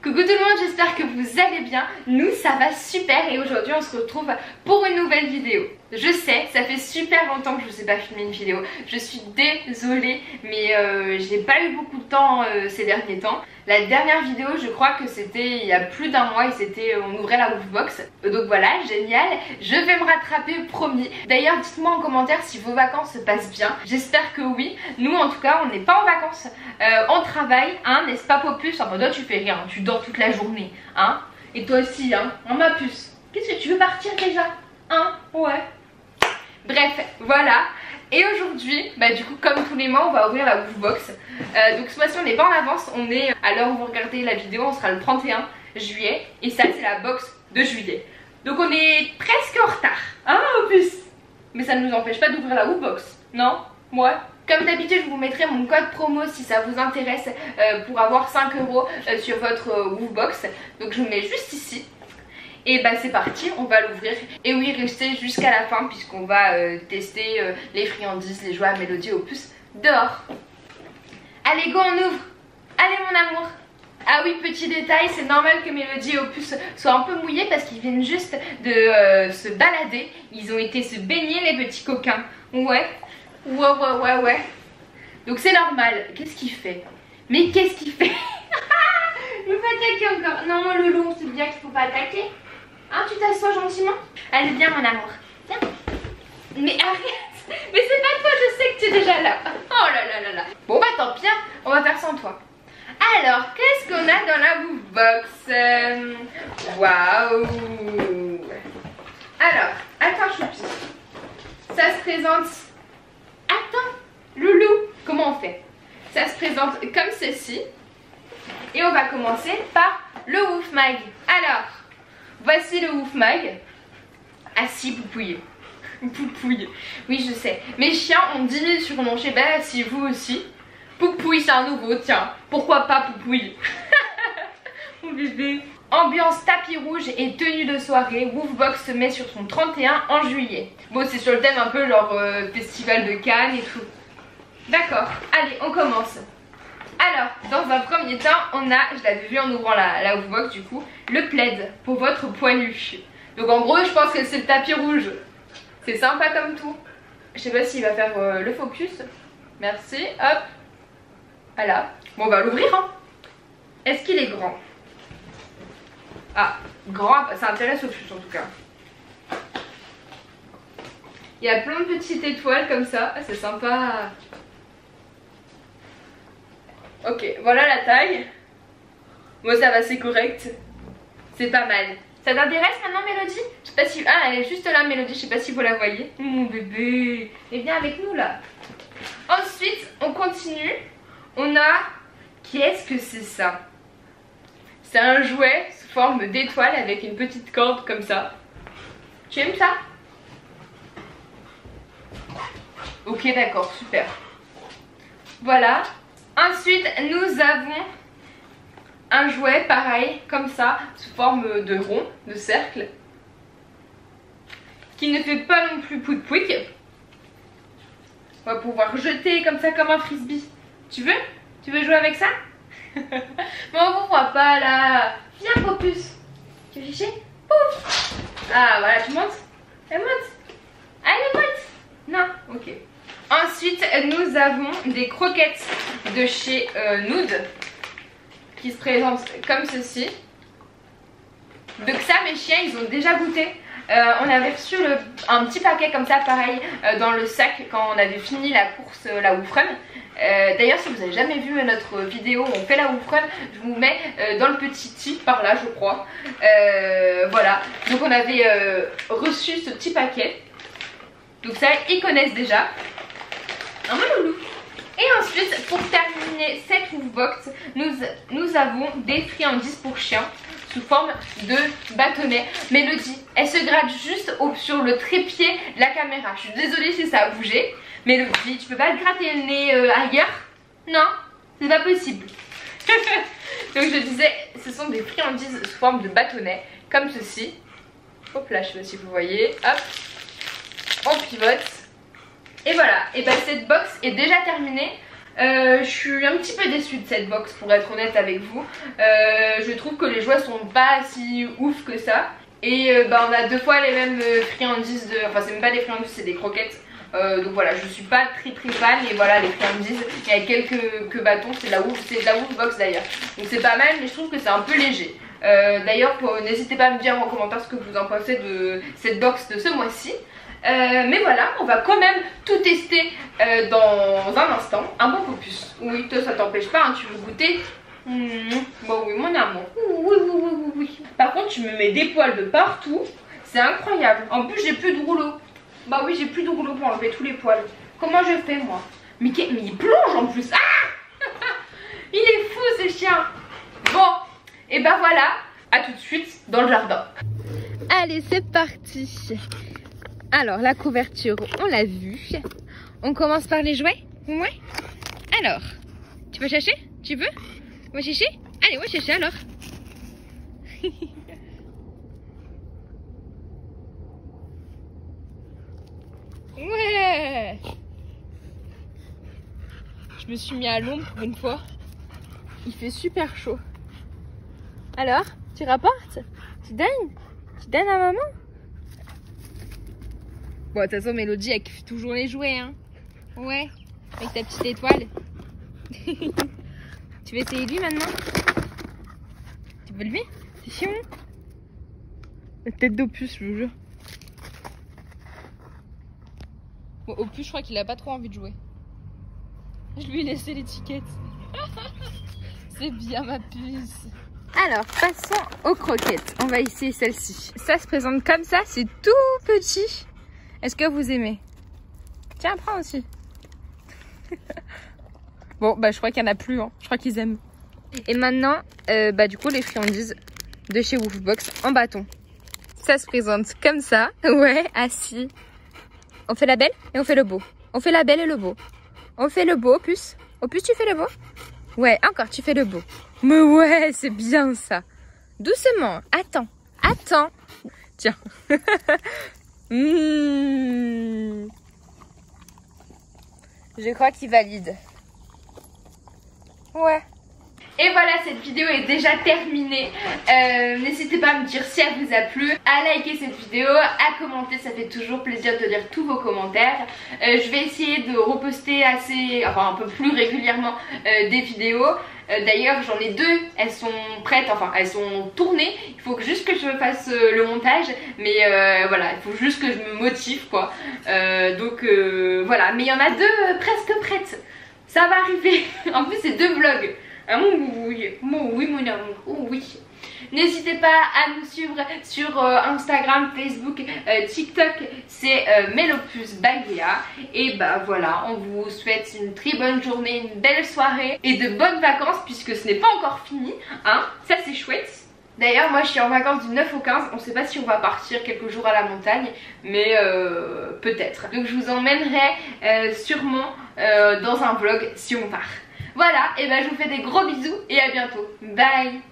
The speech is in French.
Coucou tout le monde, j'espère que vous allez bien. Nous, ça va super et aujourd'hui, on se retrouve pour une nouvelle vidéo. Je sais, ça fait super longtemps que je ne sais pas filmer une vidéo. Je suis désolée, mais euh, j'ai pas eu beaucoup de temps euh, ces derniers temps. La dernière vidéo, je crois que c'était il y a plus d'un mois et c'était euh, on ouvrait la Woofbox. Donc voilà, génial. Je vais me rattraper, promis. D'ailleurs, dites-moi en commentaire si vos vacances se passent bien. J'espère que oui. Nous, en tout cas, on n'est pas en vacances. on travaille, hein, n'est-ce pas Popus? Enfin, toi, tu fais rien. Tu toute la journée, hein Et toi aussi, hein En ma puce. Qu'est-ce que tu veux partir déjà? Hein? Ouais. Bref, voilà. Et aujourd'hui, bah du coup, comme tous les mois, on va ouvrir la Woofbox. Euh, donc ce mois-ci, on n'est pas en avance. On est, à l'heure où vous regardez la vidéo, on sera le 31 juillet. Et ça, c'est la box de juillet. Donc on est presque en retard. Hein, en plus Mais ça ne nous empêche pas d'ouvrir la Woofbox. Non? Moi? Comme d'habitude, je vous mettrai mon code promo si ça vous intéresse euh, pour avoir 5 euros euh, sur votre euh, Woofbox. Donc je vous mets juste ici. Et bah c'est parti, on va l'ouvrir. Et oui, restez jusqu'à la fin puisqu'on va tester les friandises, les jouets à Mélodie Opus dehors. Allez, go, on ouvre Allez mon amour ah oui, petit détail, c'est normal que Mélodie et Opus soient un peu mouillés parce qu'ils viennent juste de se balader. Ils ont été se baigner les petits coquins. Ouais, Ouais, ouais, ouais, ouais. Donc c'est normal. Qu'est-ce qu'il fait? Mais qu'est-ce qu'il fait? Il me fait attaquer encore. Non, mon loulou, c'est bien qu'il faut pas attaquer. Hein, tu t'assois gentiment Allez, viens, mon amour. Viens. Mais arrête Mais c'est pas toi, je sais que tu es déjà là. Oh là là là là. Bon, bah tant pis, hein. on va faire sans toi. Alors, qu'est-ce qu'on a dans la box euh, Waouh Alors, attends, choupi. Ça se présente Attends, loulou, comment on fait? Ça se présente comme ceci. Et on va commencer par le Woof Mag. Alors, voici le Woof Mag. Assis, poupouille. Poupouille. Oui, je sais. Mes chiens ont 10 000 surnoms. Je sais pas si vous aussi. Poupouille, c'est un nouveau. Tiens, pourquoi pas Poupouille? Mon bébé. Ambiance tapis rouge et tenue de soirée, Woofbox se met sur son 31 en juillet. Bon, c'est sur le thème un peu genre euh, festival de Cannes et tout. D'accord, allez, on commence. Alors, dans un premier temps, on a, je l'avais vu en ouvrant la, la du coup, le plaid pour votre poilu. Donc en gros, je pense que c'est le tapis rouge. C'est sympa comme tout. Je sais pas s'il va faire euh, le focus. Merci, hop. Voilà. Bon, on va l'ouvrir. Hein. Est-ce qu'il est grand? Ah, grand, ça intéresse au plus en tout cas. Il y a plein de petites étoiles comme ça, ah, c'est sympa. Ok, voilà la taille. Moi ça va, c'est correct. C'est pas mal. Ça t'intéresse maintenant Mélodie? Je sais pas si... Ah, elle est juste là Mélodie, je sais pas si vous la voyez. Mon bébé, et viens avec nous là. Ensuite, on continue. On a... Qu'est-ce que c'est ça? C'est un jouet forme d'étoile avec une petite corde comme ça. Tu aimes ça? Ok d'accord, super. Voilà. Ensuite nous avons un jouet pareil comme ça sous forme de rond, de cercle. Qui ne fait pas non plus pout pouic. On va pouvoir jeter comme ça comme un frisbee. Tu veux? Tu veux jouer avec ça? Mais on vous voit pas là Viens Popus Tu veux chier Pouf Ah voilà, tu montes Elle monte Allez monte Non Ok. Ensuite, nous avons des croquettes de chez euh, Nude qui se présentent comme ceci. Donc ça, mes chiens, ils ont déjà goûté. Euh, on avait reçu un petit paquet comme ça, pareil, euh, dans le sac quand on avait fini la course, la Woofrun. Euh, d'ailleurs si vous n'avez jamais vu notre vidéo où on fait la Woofrun Je vous mets euh, dans le petit tip par là je crois euh, Voilà donc on avait reçu ce petit paquet Donc ça ils connaissent déjà et ensuite, pour terminer cette Woofbox, nous, nous avons des friandises pour chiens sous forme de bâtonnet. Mélodie, elle se gratte juste sur le trépied de la caméra. Je suis désolée si ça a bougé. Mélodie, tu peux pas te gratter le nez euh, ailleurs? Non, c'est pas possible. Donc je disais, ce sont des friandises sous forme de bâtonnet, comme ceci. Hop là, je sais pas si vous voyez. Hop, on pivote. Et voilà, et ben cette box est déjà terminée. Euh, je suis un petit peu déçue de cette box pour être honnête avec vous. Euh, je trouve que les jouets sont pas si ouf que ça. Et euh, bah, on a deux fois les mêmes friandises de... Enfin c'est même pas des friandises, c'est des croquettes. donc voilà, je suis pas très très fan et voilà les friandises, il y a quelques bâtons, c'est la ouf, c'est la ouf box d'ailleurs. Donc c'est pas mal mais je trouve que c'est un peu léger. d'ailleurs n'hésitez pas à me dire en commentaire ce que vous en pensez de cette box de ce mois-ci. Euh, mais voilà, on va quand même tout tester euh, dans un instant. Un bon plus. Oui, toi ça t'empêche pas, hein, tu veux goûter? Mmh. Bon oui, mon amour. Oui, oui, oui, oui, oui. Par contre, tu me mets des poils de partout. C'est incroyable. En plus, j'ai plus de rouleau. Bah oui, j'ai plus de rouleau pour enlever tous les poils. Comment je fais, moi? Mais, il plonge en plus. Ah Il est fou, ce chien. Bon, et bah voilà. À tout de suite dans le jardin. Allez, c'est parti. Alors, la couverture, on l'a vu. On commence par les jouets? Ouais. Alors, tu veux chercher? Tu veux? Va chercher? Allez, va chercher alors. ouais. Je me suis mis à l'ombre une fois. Il fait super chaud. Alors, tu rapportes? Tu donnes? Tu donnes à maman? Bon, de toute façon, Mélodie, elle kiffe toujours les jouets, hein. Ouais, avec ta petite étoile. tu veux essayer lui maintenant? Tu veux lui? C'est chiant. La tête d'Opus, je vous jure. Bon, Opus, je crois qu'il a pas trop envie de jouer. Je lui ai laissé l'étiquette. C'est bien ma puce. Alors, passons aux croquettes. On va essayer celle-ci. Ça se présente comme ça, c'est tout petit. Est-ce que vous aimez? Tiens, prends aussi. bon, bah je crois qu'il n'y en a plus. Hein. Je crois qu'ils aiment. Et maintenant, euh, bah du coup, les friandises de chez Wolfbox en bâton. Ça se présente comme ça. Ouais, assis. On fait la belle et on fait le beau. On fait la belle et le beau. On fait le beau, Opus. Opus, tu fais le beau Ouais, encore, tu fais le beau. Mais ouais, c'est bien ça. Doucement. Attends. Attends. Tiens. Mmh. Je crois qu'il valide. Ouais. Et voilà, cette vidéo est déjà terminée. Euh, n'hésitez pas à me dire si elle vous a plu, à liker cette vidéo, à commenter, ça fait toujours plaisir de lire tous vos commentaires. Euh, je vais essayer de reposter assez, enfin un peu plus régulièrement euh, des vidéos. D'ailleurs j'en ai deux, elles sont prêtes, enfin elles sont tournées, il faut juste que je fasse le montage, mais voilà, il faut juste que je me motive quoi. donc voilà, mais il y en a deux presque prêtes, ça va arriver, en plus c'est deux vlogs. Ah, oui, oui mon amour, oh, oui. N'hésitez pas à nous suivre sur euh, Instagram, Facebook, euh, TikTok, c'est euh, Melopus Bagea. Et bah voilà, on vous souhaite une très bonne journée, une belle soirée et de bonnes vacances puisque ce n'est pas encore fini, hein, ça c'est chouette. D'ailleurs moi je suis en vacances du 9 au 15, on sait pas si on va partir quelques jours à la montagne, mais peut-être. Donc je vous emmènerai sûrement dans un vlog si on part. Voilà, et ben je vous fais des gros bisous et à bientôt. Bye